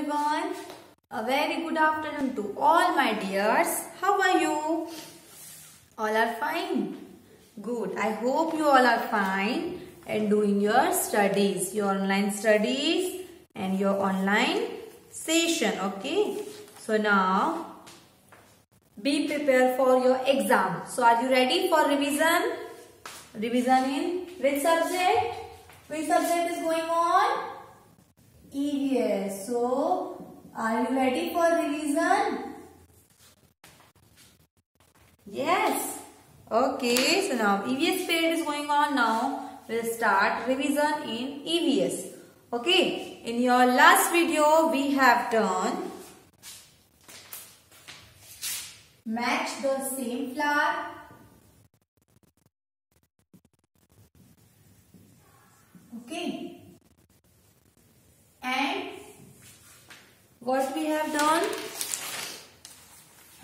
everyone. A very good afternoon to all my dears. How are you? All are fine. Good. I hope you all are fine and doing your studies, your online studies and your online session. Okay. So now be prepared for your exam. So are you ready for revision? Revision in which subject? Which subject is going on? EVS. So, are you ready for revision? Yes. Okay, so now EVS period is going on now. We'll start revision in EVS. Okay, in your last video we have done match the same flower okay and what we have done?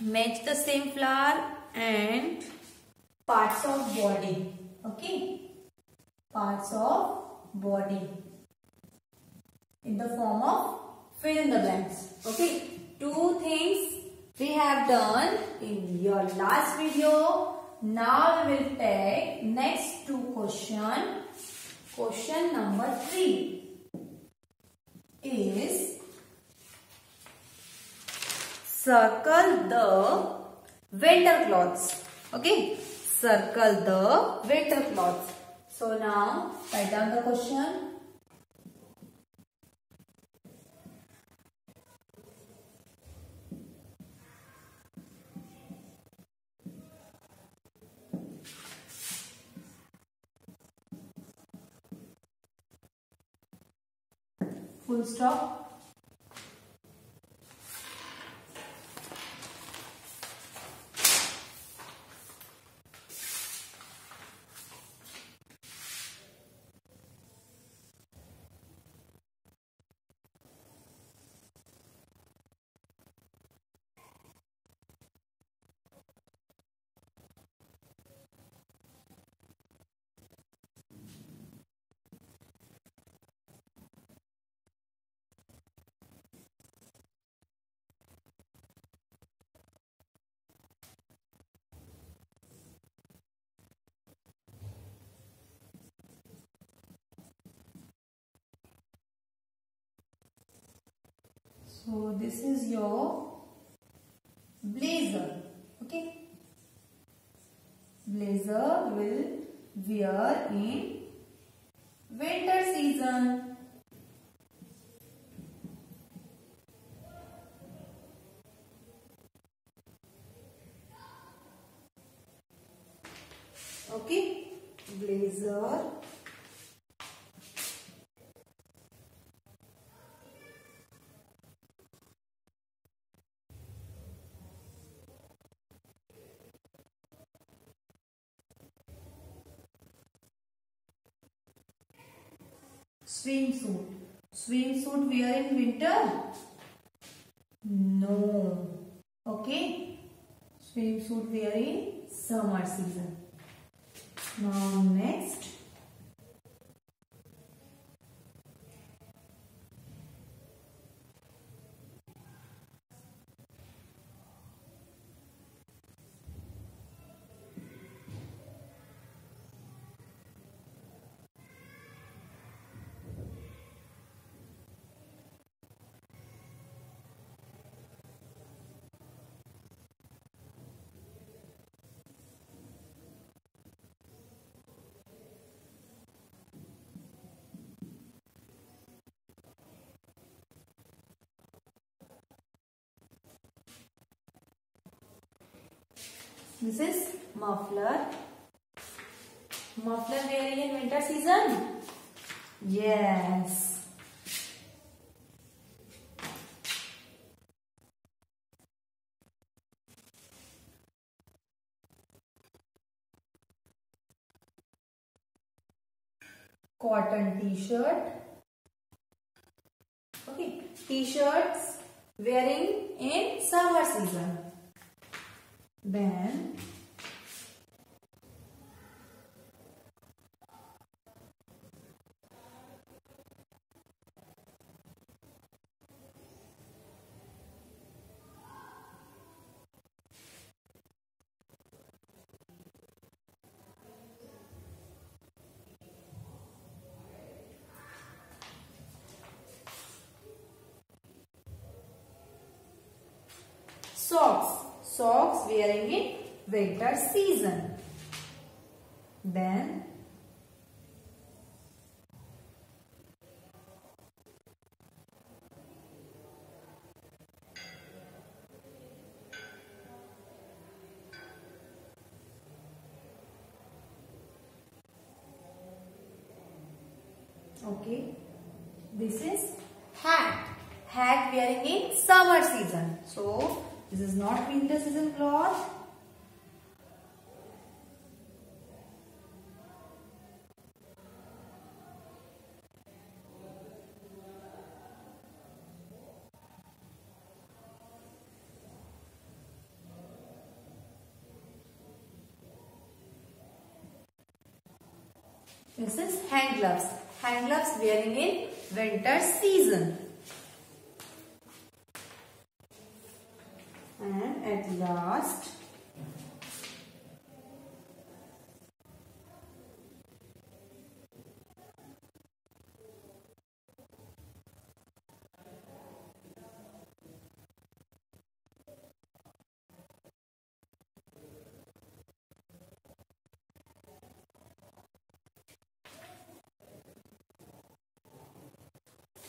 Match the same flower and parts of body okay? Parts of body in the form of fill in the blanks okay? Two things we have done in your last video. Now we will take next two question. Question number 3 is circle the winter clothes. Okay, circle the winter clothes. So now write down the question. Full stop So this is your blazer. Okay. Blazer will wear in winter season. Okay. Blazer swimsuit. Swimsuit wear in winter? No. Okay. Swimsuit wear in summer season. Now next. This is muffler. Muffler wearing in winter season? Yes. Cotton t-shirt. Okay, t-shirts wearing in summer season. Then socks. Socks wearing in winter season. Then Okay. This is hat. Hat wearing in summer season. So, this is not winter season cloth. This is hand gloves. Hand gloves wearing in winter season. And last,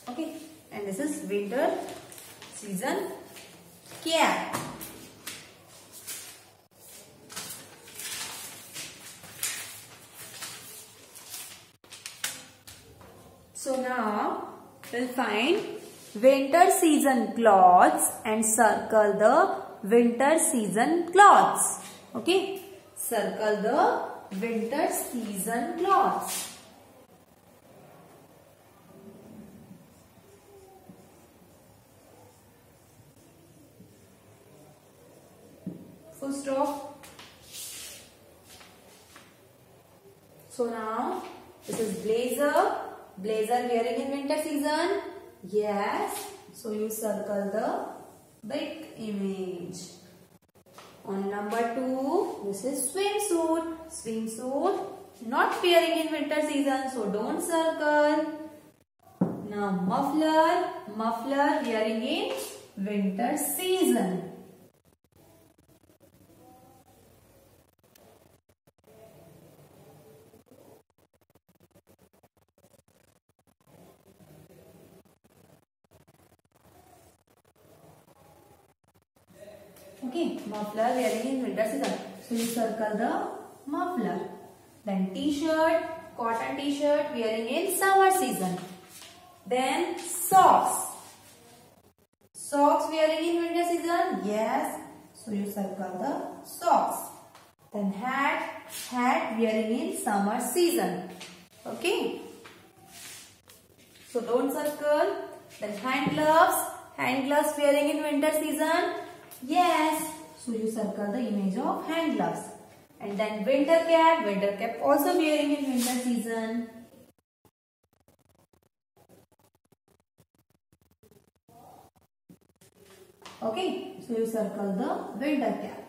okay, and this is winter season cap. So now we'll find winter season clothes and circle the winter season clothes. Okay. Circle the winter season clothes. First off, So now this is blazer. Blazer wearing in winter season. Yes. So you circle the big image. On number two, this is swimsuit. Swimsuit not wearing in winter season. So don't circle. Now muffler. Muffler wearing in winter season. Wearing in winter season. So you circle the muffler. Then t-shirt, cotton t-shirt wearing in summer season. Then socks. Socks wearing in winter season? Yes. So you circle the socks. Then hat, hat wearing in summer season. Okay. So don't circle. Then hand gloves, hand gloves wearing in winter season. Yes. So you circle the image of hand gloves. And then winter cap, winter cap also wearing in winter season. Okay, so you circle the winter cap.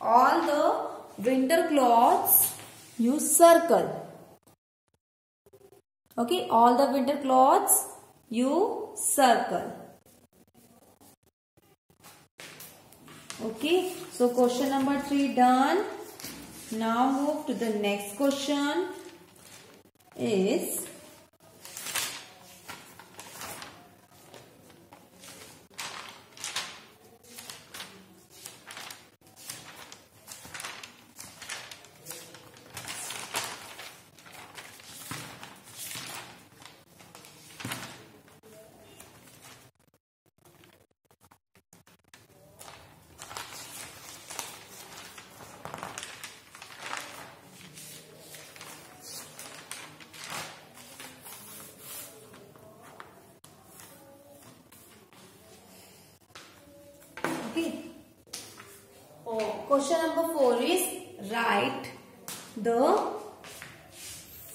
All the winter clothes you circle. Okay, all the winter clothes you circle. Okay, so question number 3 done. Now move to the next question is Okay. Oh, question number 4 is write the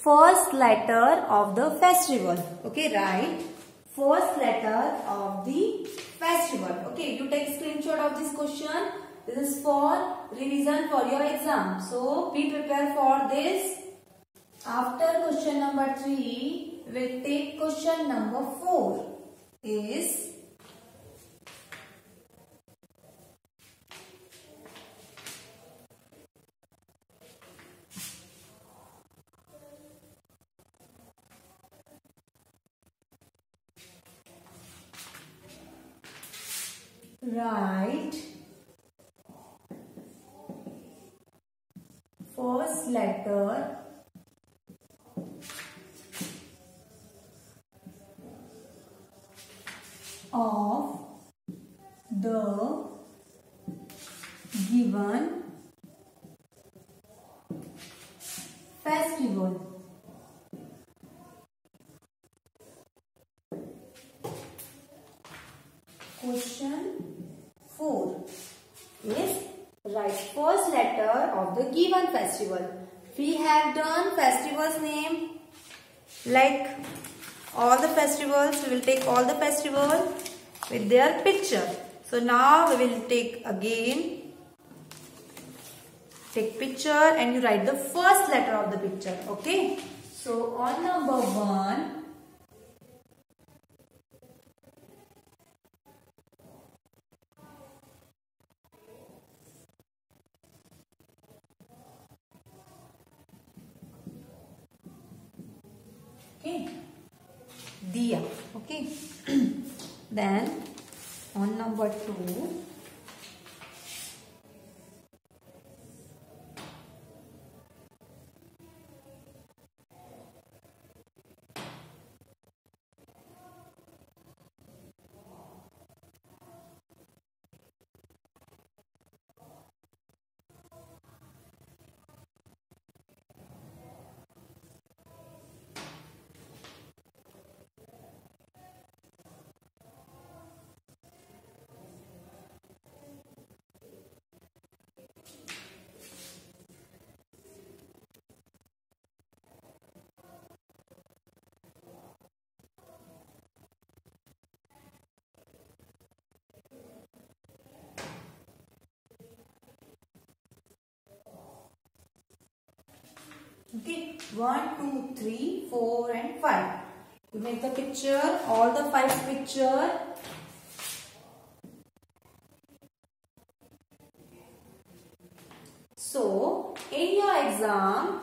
first letter of the festival. Okay, write first letter of the festival. Okay, you take screenshot of this question. This is for revision for your exam. So, be prepared for this. After question number 3, we'll take question number 4 is the given festival. Question 4 is write first letter of the given festival. We have done festivals name like all the festivals. We will take all the festival with their picture. So now we will take again take picture and you write the first letter of the picture. Okay. So on number 1 okay Diya okay then number 2 Okay, 1, 2, 3, 4 and 5. You make the picture, all the 5 picture. So, in your exam,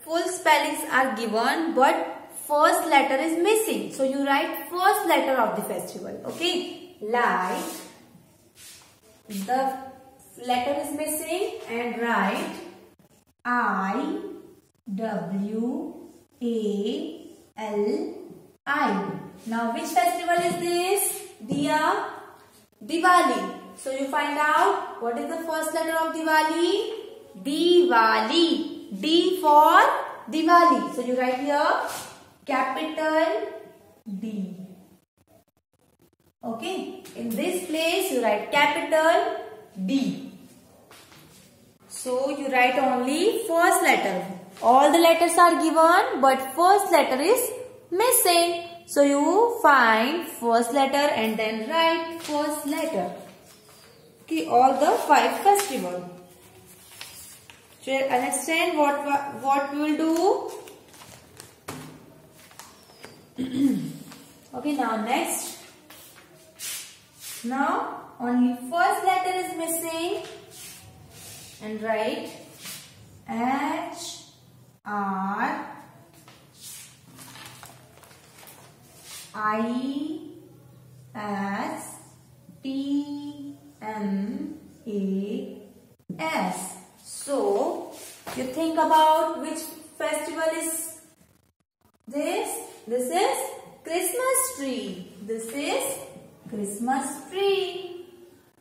full spellings are given but first letter is missing. So, you write first letter of the festival. Okay, like the letter is missing and write I W A L I. Now which festival is this? Diya Diwali. So you find out what is the first letter of Diwali? Diwali. D for Diwali. So you write here capital D. Okay. In this place you write capital D. So you write only first letter. All the letters are given but first letter is missing. So you find first letter and then write first letter. Okay, all the five festival. So understand what what we will do. okay, now next. Now only first letter is missing and write H R I S T M A S. So, you think about which festival is this? This is Christmas tree. This is Christmas tree.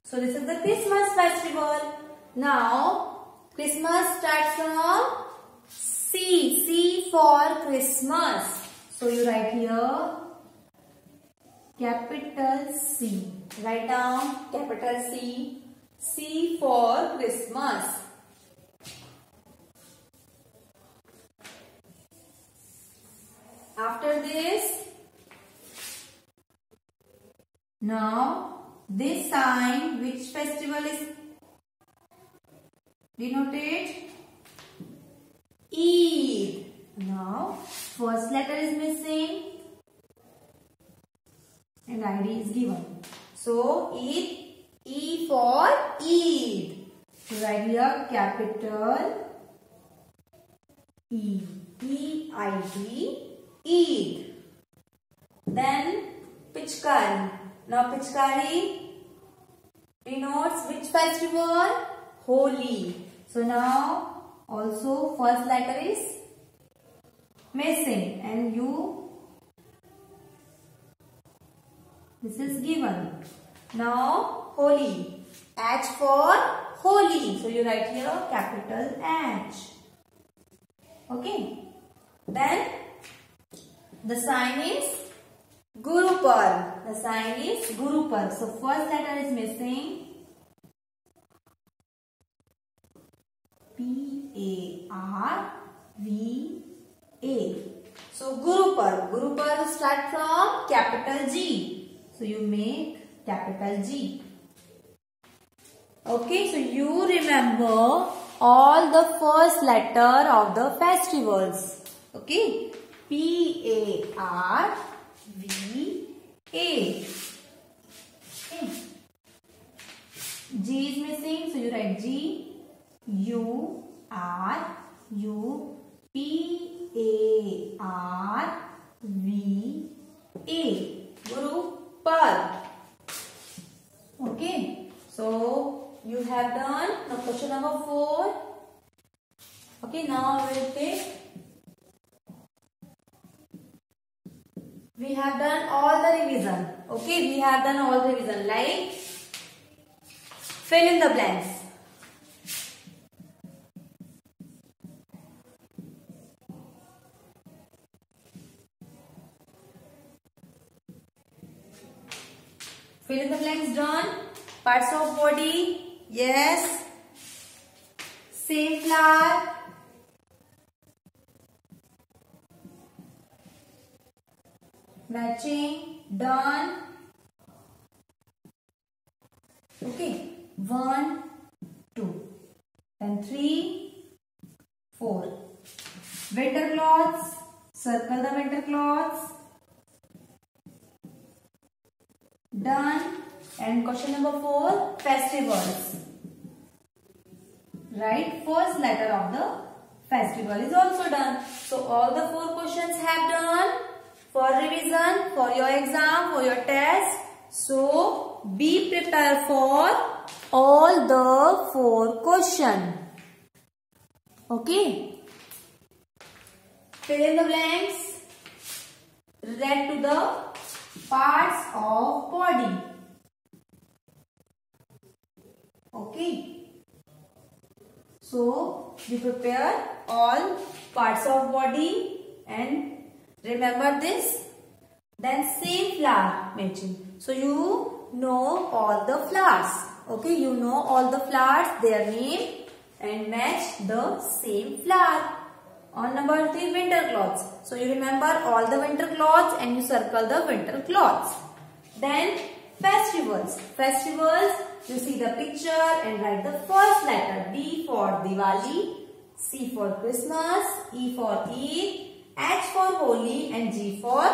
So, this is the Christmas festival. Now, Christmas starts from C. C for Christmas. So, you write here capital C. Write down capital C. C for Christmas. After this, now this sign, which festival is denoted Eid. Now, first letter is missing and ID is given. So, Eid, E for Eid. So, write here capital E. E-I-D, Eid. Then, Pichkari. Now, Pichkari denotes which festival? Holi. So now also first letter is missing and you this is given. Now Holi. H for Holi. So you write here capital H. Okay. Then the sign is Guru Gurupar. The sign is Guru Gurupar. So first letter is missing. P A R V A. So Gurupar. Gurupar start from capital G. So you make capital G. Okay, so you remember all the first letter of the festivals. Okay, P A R V A. Okay. G is missing, so you write G U R U P A R V A. Par. Okay, so you have done now question number 4. Okay, now we will take we have done all the revision okay we have done all the revision like fill in the blanks Fill in the blanks, Done. Parts of body. Yes. Same flower. Matching. Done. Okay. One, two. and three, four. Winter cloths. Circle the winter clothes. 1 and question number 4 festivals. Right? First letter of the festival is also done. So all the four questions have done. For revision for your exam for your test. So be prepared for all the four question. Okay? Fill in the blanks. Read to the parts of body. Okay. So, we prepare all parts of body and Remember this? Then same flower matching. So you know all the flowers. Okay, you know all the flowers, their name and match the same flower. On number 3, winter clothes. So you remember all the winter clothes and you circle the winter clothes. Then festivals. Festivals, you see the picture and write the first letter. D for Diwali, C for Christmas, E for Eid, H for Holi and G for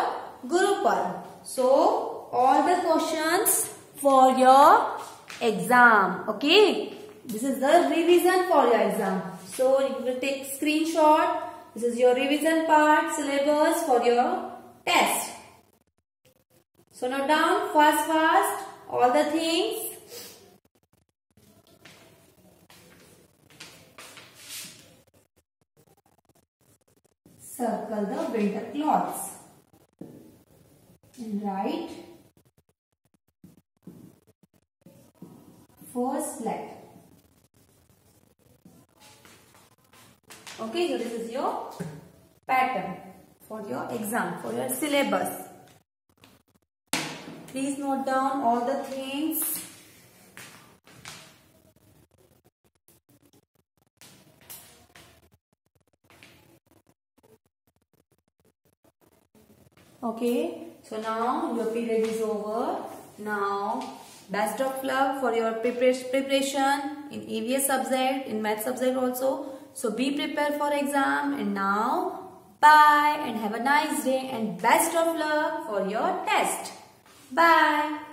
Guru Gurupar. So, all the questions for your exam. Okay. This is the revision for your exam. So, you will take screenshot. This is your revision part, syllabus for your test. So, now down fast fast all the things circle the winter clothes and write first letter. Okay, so this is your pattern for your exam, for your syllabus. Please note down all the things Okay, so now your period is over. Now, best of luck for your preparation in EVS subject, in math subject also. So, be prepared for exam and now, bye and have a nice day and best of luck for your test. Bye.